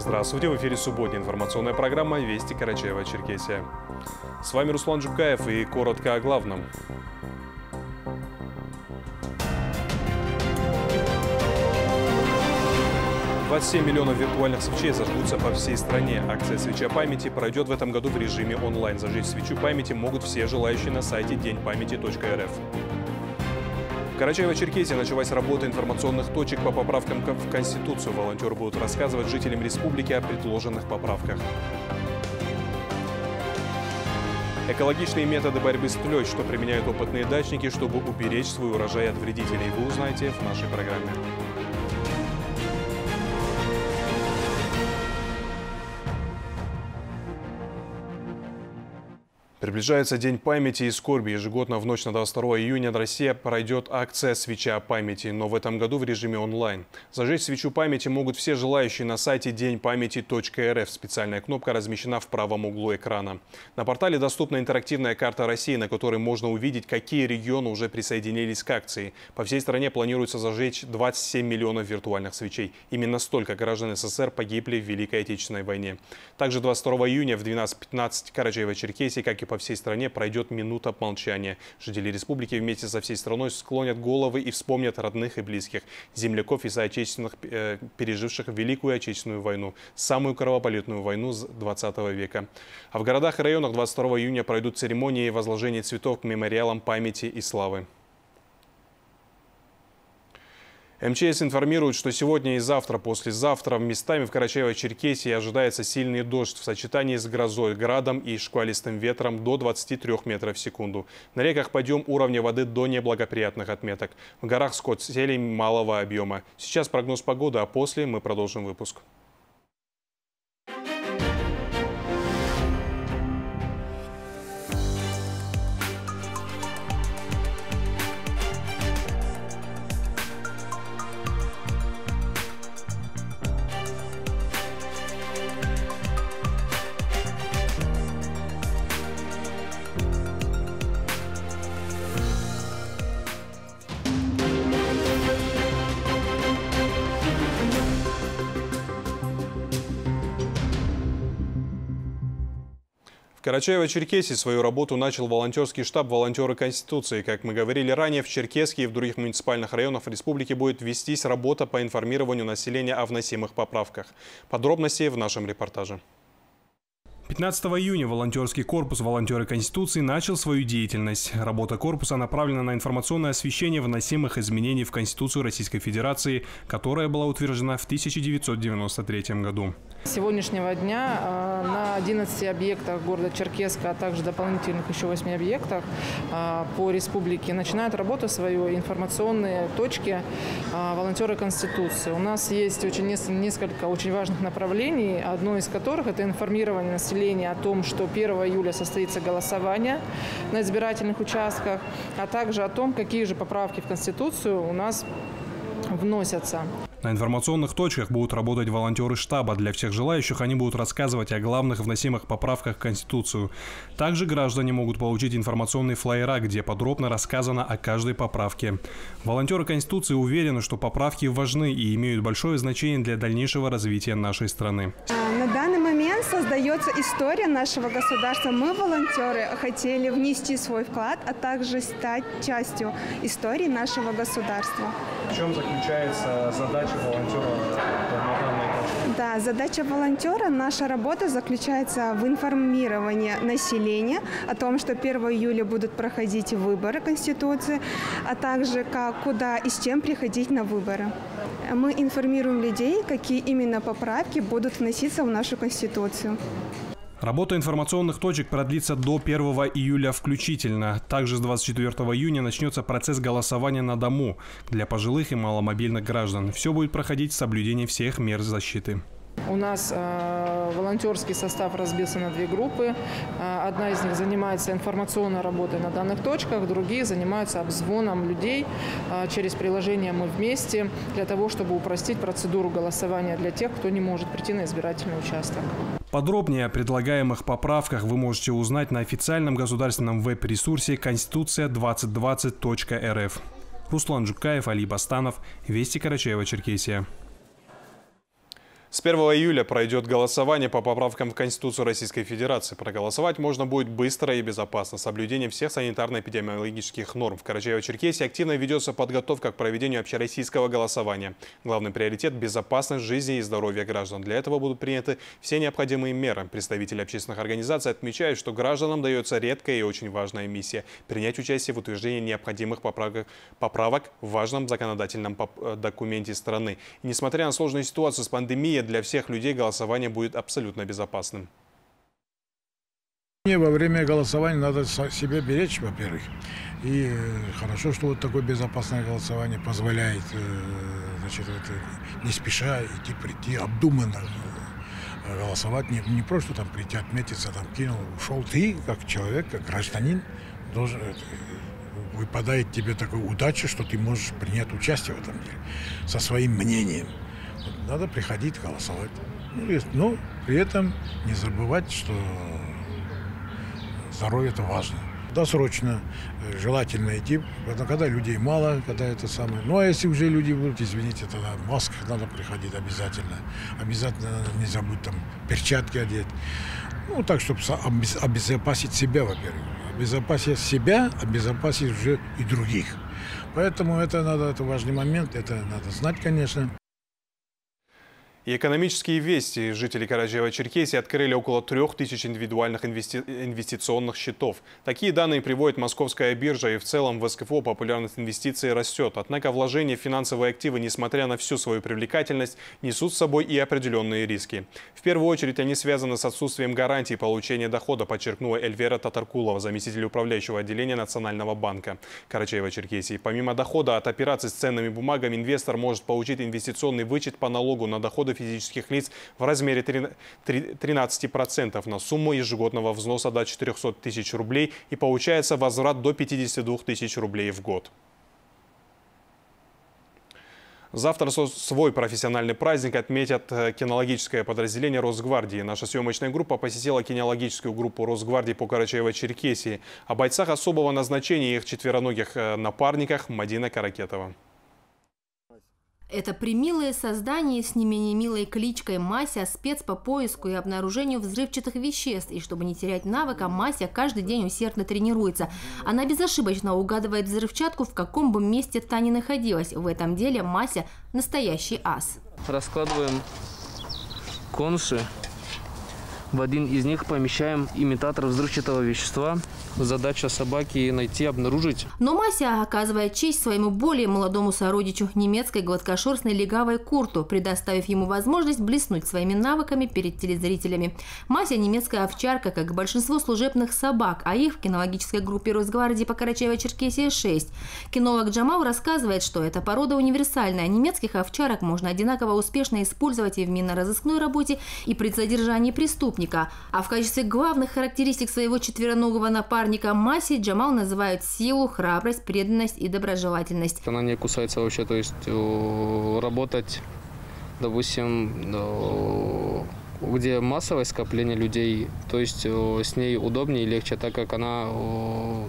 Здравствуйте, в эфире субботняя информационная программа «Вести Карачаева-Черкесия». С вами Руслан Жукаев и коротко о главном. «27 миллионов виртуальных свечей зажгутся по всей стране. Акция «Свеча памяти» пройдет в этом году в режиме онлайн. Зажечь свечу памяти могут все желающие на сайте деньпамяти.рф. Карачаево-Черкесии началась работа информационных точек по поправкам в Конституцию. Волонтеры будут рассказывать жителям республики о предложенных поправках. Экологичные методы борьбы с тлей, что применяют опытные дачники, чтобы уберечь свой урожай от вредителей, вы узнаете в нашей программе. Приближается День памяти и скорби. Ежегодно в ночь на 22 июня в России пройдет акция «Свеча памяти», но в этом году в режиме онлайн. Зажечь свечу памяти могут все желающие на сайте деньпамяти.рф. Специальная кнопка размещена в правом углу экрана. На портале доступна интерактивная карта России, на которой можно увидеть, какие регионы уже присоединились к акции. По всей стране планируется зажечь 27 миллионов виртуальных свечей. Именно столько граждан СССР погибли в Великой Отечественной войне. Также 22 июня в 12.15 Карачаево-Черкесии, как и по всей стране пройдет минута молчания. Жители республики вместе со всей страной склонят головы и вспомнят родных и близких, земляков и соотечественных, э, переживших Великую Отечественную войну, самую кровопролитную войну 20 века. А в городах и районах 22 июня пройдут церемонии возложения цветов к мемориалам памяти и славы. МЧС информирует, что сегодня и завтра, послезавтра местами в Карачаево-Черкесии ожидается сильный дождь в сочетании с грозой, градом и шквалистым ветром до 23 метров в секунду. На реках подъем уровня воды до неблагоприятных отметок. В горах скот селей малого объема. Сейчас прогноз погоды, а после мы продолжим выпуск. Карачаево-Черкесии свою работу начал волонтерский штаб «Волонтеры Конституции». Как мы говорили ранее, в Черкеске и в других муниципальных районах республики будет вестись работа по информированию населения о вносимых поправках. Подробности в нашем репортаже. 15 июня волонтерский корпус «Волонтеры Конституции» начал свою деятельность. Работа корпуса направлена на информационное освещение вносимых изменений в Конституцию Российской Федерации, которая была утверждена в 1993 году. С сегодняшнего дня э, на 11 объектах города Черкеска, а также дополнительных еще 8 объектах э, по республике начинают работу свою информационные точки э, волонтеры Конституции. У нас есть очень несколько очень важных направлений, одно из которых это информирование населения о том, что 1 июля состоится голосование на избирательных участках, а также о том, какие же поправки в Конституцию у нас вносятся. На информационных точках будут работать волонтеры штаба. Для всех желающих они будут рассказывать о главных вносимых поправках в Конституцию. Также граждане могут получить информационные флайера, где подробно рассказано о каждой поправке. Волонтеры Конституции уверены, что поправки важны и имеют большое значение для дальнейшего развития нашей страны. На данный момент создается история нашего государства. Мы, волонтеры, хотели внести свой вклад, а также стать частью истории нашего государства. В чем заключается задача волонтера да, задача волонтера, наша работа заключается в информировании населения о том, что 1 июля будут проходить выборы Конституции, а также как, куда и с чем приходить на выборы. Мы информируем людей, какие именно поправки будут вноситься в нашу Конституцию. Работа информационных точек продлится до 1 июля включительно. Также с 24 июня начнется процесс голосования на дому для пожилых и маломобильных граждан. Все будет проходить в соблюдении всех мер защиты. У нас э, волонтерский состав разбился на две группы. Э, одна из них занимается информационной работой на данных точках, другие занимаются обзвоном людей э, через приложение «Мы вместе» для того, чтобы упростить процедуру голосования для тех, кто не может прийти на избирательный участок. Подробнее о предлагаемых поправках вы можете узнать на официальном государственном веб-ресурсе конституция2020.рф. Руслан Жукаев, Али Бастанов, Вести Карачаева, Черкесия. С 1 июля пройдет голосование по поправкам в Конституцию Российской Федерации. Проголосовать можно будет быстро и безопасно, с соблюдением всех санитарно-эпидемиологических норм. В Карачаево-Черкесии активно ведется подготовка к проведению общероссийского голосования. Главный приоритет – безопасность жизни и здоровья граждан. Для этого будут приняты все необходимые меры. Представители общественных организаций отмечают, что гражданам дается редкая и очень важная миссия – принять участие в утверждении необходимых поправок, поправок в важном законодательном э, документе страны. И несмотря на сложную ситуацию с пандемией, для всех людей голосование будет абсолютно безопасным. Во время голосования надо себя беречь, во-первых. И э, хорошо, что вот такое безопасное голосование позволяет э, значит, это, не спеша идти, прийти, обдуманно э, голосовать. Не, не просто там прийти, отметиться, там кинул, ушел. Ты, как человек, как гражданин, должен, выпадает тебе такой удача, что ты можешь принять участие в этом деле со своим мнением. Надо приходить голосовать. Ну, но при этом не забывать, что здоровье это важно. Досрочно, э, желательно идти, когда людей мало, когда это самое. Ну а если уже люди будут, извините, тогда в масках надо приходить обязательно. Обязательно не забудь там перчатки одеть. Ну так, чтобы обезопасить себя, во-первых. Обезопасить себя, обезопасить уже и других. Поэтому это надо, это важный момент, это надо знать, конечно. И экономические вести. Жители Карачаева-Черкесии открыли около трех тысяч индивидуальных инвести... инвестиционных счетов. Такие данные приводит Московская биржа, и в целом в СКФО популярность инвестиций растет. Однако вложения в финансовые активы, несмотря на всю свою привлекательность, несут с собой и определенные риски. В первую очередь они связаны с отсутствием гарантий получения дохода, подчеркнула Эльвера Татаркулова, заместитель управляющего отделения Национального банка Карачаева-Черкесии. Помимо дохода от операций с ценными бумагами, инвестор может получить инвестиционный вычет по налогу на доходы дохода физических лиц в размере 13% на сумму ежегодного взноса до 400 тысяч рублей и получается возврат до 52 тысяч рублей в год. Завтра свой профессиональный праздник отметят э, кинологическое подразделение Росгвардии. Наша съемочная группа посетила кинологическую группу Росгвардии по Карачаево-Черкесии. О бойцах особого назначения и их четвероногих э, напарниках Мадина Каракетова. Это примилое создание с не менее милой кличкой Мася, спец по поиску и обнаружению взрывчатых веществ. И чтобы не терять навыка, Мася каждый день усердно тренируется. Она безошибочно угадывает взрывчатку, в каком бы месте та ни находилась. В этом деле Мася – настоящий ас. Раскладываем конусы. В один из них помещаем имитатор взрывчатого вещества – Задача собаки найти, обнаружить. Но Мася оказывает честь своему более молодому сородичу, немецкой гладкошерстной легавой Курту, предоставив ему возможность блеснуть своими навыками перед телезрителями. Мася – немецкая овчарка, как и большинство служебных собак, а их в кинологической группе Росгвардии по Карачаево-Черкесии 6. Кинолог Джамал рассказывает, что эта порода универсальная. Немецких овчарок можно одинаково успешно использовать и в минно-розыскной работе, и при задержании преступника. А в качестве главных характеристик своего четвероногого напарника Маси Джамал называют силу, храбрость, преданность и доброжелательность. Она не кусается вообще, то есть работать, допустим, где массовое скопление людей, то есть с ней удобнее и легче, так как она,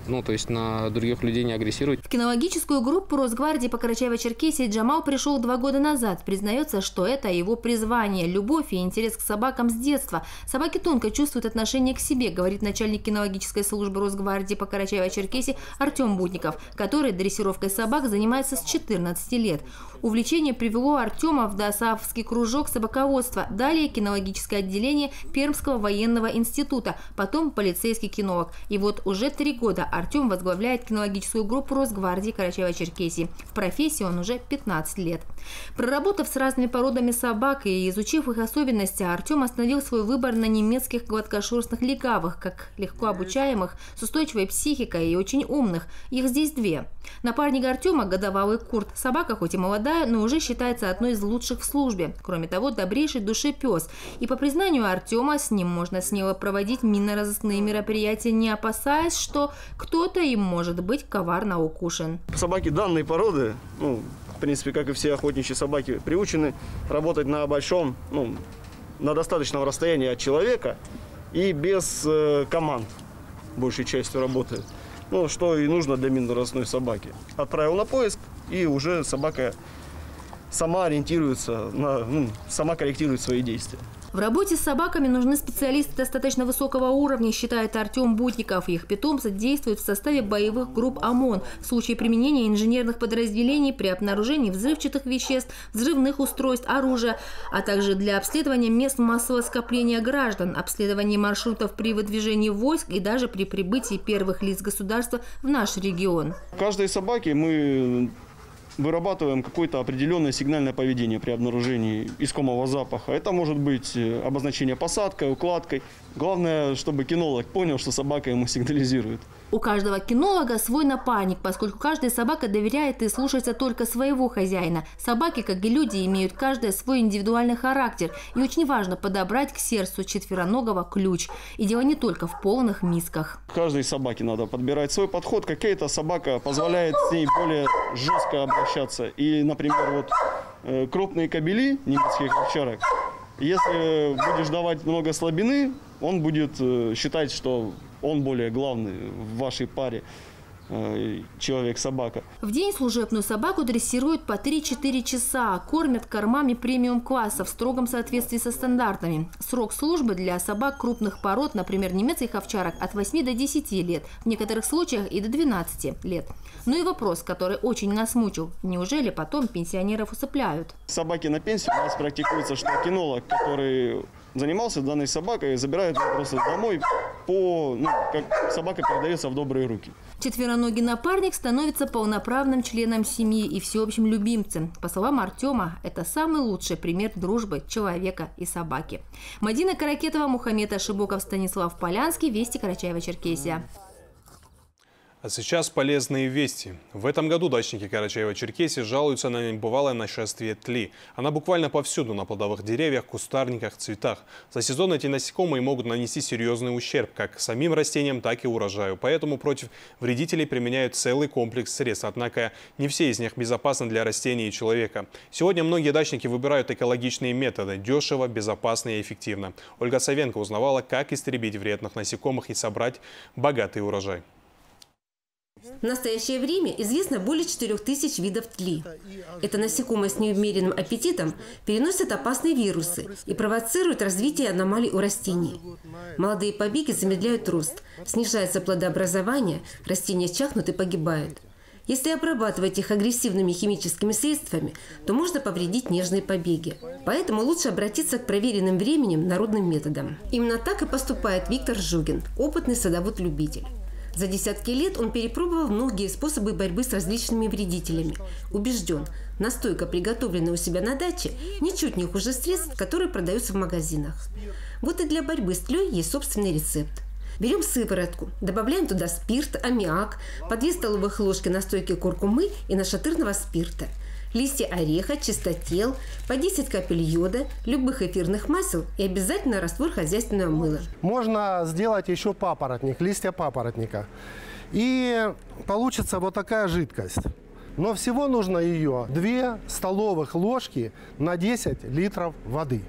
ну, то есть на других людей не агрессирует. В кинологическую группу Росгвардии по Карачаево-Черкесии Джамал пришел два года назад. Признается, что это его призвание, любовь и интерес к собакам с детства. Собаки тонко чувствуют отношение к себе, говорит начальник кинологической службы Росгвардии по Карачаево-Черкесии Артем Будников, который дрессировкой собак занимается с 14 лет. Увлечение привело Артема в ДОСАВский кружок собаководства, далее кинологическое отделение Пермского военного института, потом полицейский кинолог. И вот уже три года Артем возглавляет кинологическую группу Росгвардии Карачаева-Черкесии. В профессии он уже 15 лет. Проработав с разными породами собак и изучив их особенности, Артем остановил свой выбор на немецких гладкошерстных легавых, как легко обучаемых, с устойчивой психикой и очень умных. Их здесь две. Напарник Артема – годовалый Курт. Собака хоть и молодая, но уже считается одной из лучших в службе. Кроме того, добрейший души пес. И по признанию Артема, с ним можно смело проводить минно-розыскные мероприятия, не опасаясь, что кто-то им может быть коварно укушен. Собаки данной породы, ну, в принципе, как и все охотничьи собаки, приучены работать на большом, ну, на достаточном расстоянии от человека и без э, команд большей частью работают. Ну, что и нужно для минно-розыскной собаки. Отправил на поиск, и уже собака сама ориентируется, на, ну, сама корректирует свои действия. В работе с собаками нужны специалисты достаточно высокого уровня, считает Артем Бутников. Их питомцы действуют в составе боевых групп ОМОН в случае применения инженерных подразделений при обнаружении взрывчатых веществ, взрывных устройств, оружия, а также для обследования мест массового скопления граждан, обследования маршрутов при выдвижении войск и даже при прибытии первых лиц государства в наш регион. Каждой собаке мы вырабатываем какое-то определенное сигнальное поведение при обнаружении искомого запаха. Это может быть э, обозначение посадкой, укладкой. Главное, чтобы кинолог понял, что собака ему сигнализирует. У каждого кинолога свой напарник, поскольку каждая собака доверяет и слушается только своего хозяина. Собаки, как и люди, имеют каждая свой индивидуальный характер. И очень важно подобрать к сердцу четвероногого ключ. И дело не только в полных мисках. Каждой собаке надо подбирать свой подход. Какая-то собака позволяет с ней более жестко обращаться. И, например, вот э, крупные кобели немецких овчарок, если будешь давать много слабины, он будет э, считать, что он более главный в вашей паре человек-собака. В день служебную собаку дрессируют по 3-4 часа, кормят кормами премиум-класса в строгом соответствии со стандартами. Срок службы для собак крупных пород, например, немецких овчарок, от 8 до 10 лет, в некоторых случаях и до 12 лет. Ну и вопрос, который очень нас мучил. Неужели потом пенсионеров усыпляют? Собаки на пенсии у нас практикуется, что кинолог, который занимался данной собакой, забирают ее просто домой, по, ну, как собака передается в добрые руки. Четвероногий напарник становится полноправным членом семьи и всеобщим любимцем. По словам Артема, это самый лучший пример дружбы человека и собаки. Мадина Каракетова, Мухаммед Ашибоков, Станислав Полянский, Вести Карачаева-Черкесия. А сейчас полезные вести. В этом году дачники Карачаева-Черкесии жалуются на небывалое нашествие тли. Она буквально повсюду, на плодовых деревьях, кустарниках, цветах. За сезон эти насекомые могут нанести серьезный ущерб как самим растениям, так и урожаю. Поэтому против вредителей применяют целый комплекс средств. Однако не все из них безопасны для растений и человека. Сегодня многие дачники выбирают экологичные методы. Дешево, безопасно и эффективно. Ольга Савенко узнавала, как истребить вредных насекомых и собрать богатый урожай. В настоящее время известно более 4000 видов тли. Это насекомые с неумеренным аппетитом переносят опасные вирусы и провоцируют развитие аномалий у растений. Молодые побеги замедляют рост, снижается плодообразование, растения чахнут и погибают. Если обрабатывать их агрессивными химическими средствами, то можно повредить нежные побеги. Поэтому лучше обратиться к проверенным временем народным методам. Именно так и поступает Виктор Жугин, опытный садовод-любитель. За десятки лет он перепробовал многие способы борьбы с различными вредителями. Убежден, настойка, приготовленная у себя на даче, ничуть не хуже средств, которые продаются в магазинах. Вот и для борьбы с тлей есть собственный рецепт. Берем сыворотку, добавляем туда спирт, аммиак, по 2 столовых ложки настойки куркумы и нашатырного спирта – листья ореха, чистотел, по 10 капель йода, любых эфирных масел и обязательно раствор хозяйственного мыла. Можно сделать еще папоротник, листья папоротника. И получится вот такая жидкость. Но всего нужно ее 2 столовых ложки на 10 литров воды.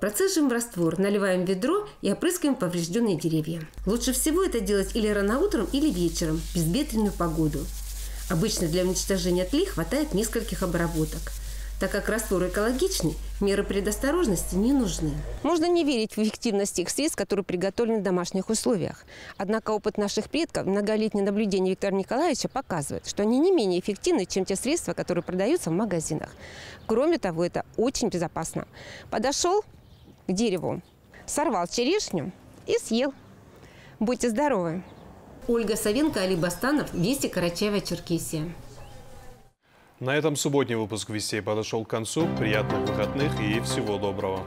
Процеживаем раствор, наливаем в ведро и опрыскиваем поврежденные деревья. Лучше всего это делать или рано утром, или вечером, в безветренную погоду. Обычно для уничтожения тли хватает нескольких обработок. Так как раствор экологичный, меры предосторожности не нужны. Можно не верить в эффективность тех средств, которые приготовлены в домашних условиях. Однако опыт наших предков, многолетнее наблюдение Виктора Николаевича показывает, что они не менее эффективны, чем те средства, которые продаются в магазинах. Кроме того, это очень безопасно. Подошел к дереву, сорвал черешню и съел. Будьте здоровы! Ольга Савенко, Али Бастанов, Вести Карачаева, Черкесия. На этом субботний выпуск «Вестей» подошел к концу. Приятных выходных и всего доброго.